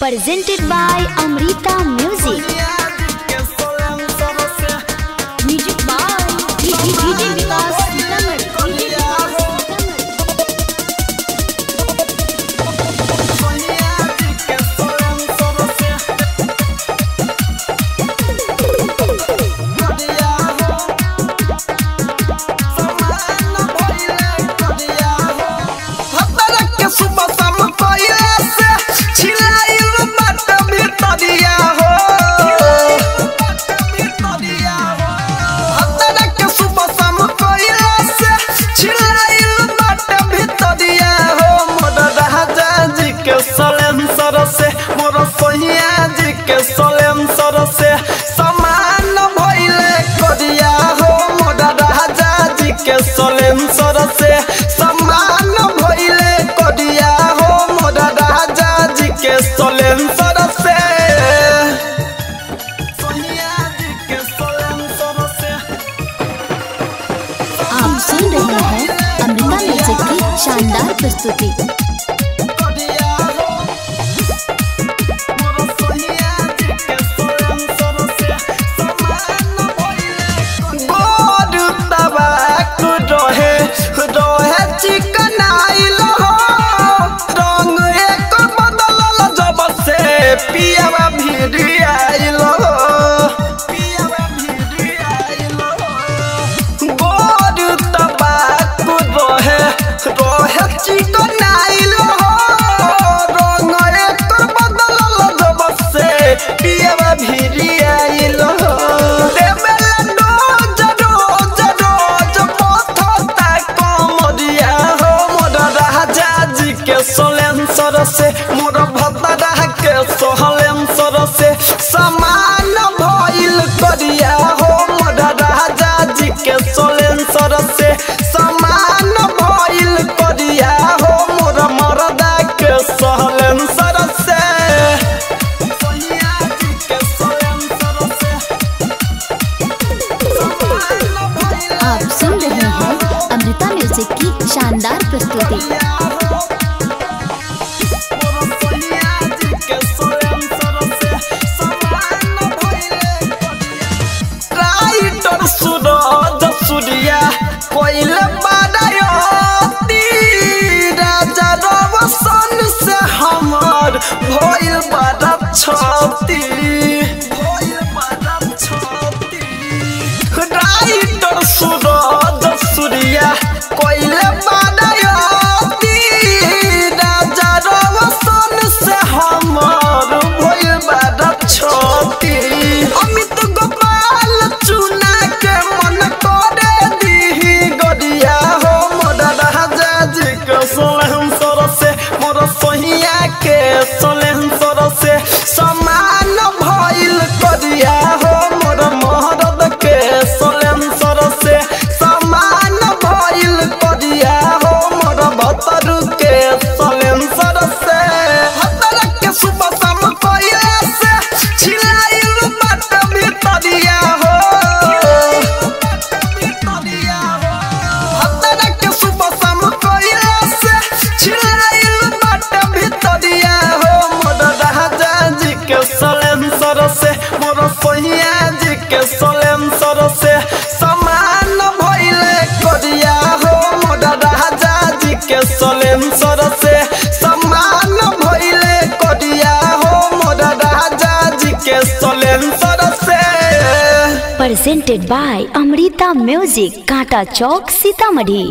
Presented by Amrita Music. Cancer से समान भइले करिया हो मोरा राजा जी के सोलेंसर से आप सुन रहे हैं अमृता म्यूज़िक की शानदार प्रस्तुति। के सोलेंसर से मोर भद्रा के सोहलेंसर से समान भइल करिया हो मोर राजा जी के से समान भइल करिया हो मोर मरदा के से आप सुन रहे हैं अमृता म्यूज़िक की शानदार प्रस्तुति। भइल बारा छती। भइल बारा छती। राइट के सलेंसर से सम्मान भइले कटिया हो मोर राजा जी के सलेंसर से प्रेजेंटेड बाय अमृता म्यूज़िक कांटा चौक सीतामढ़ी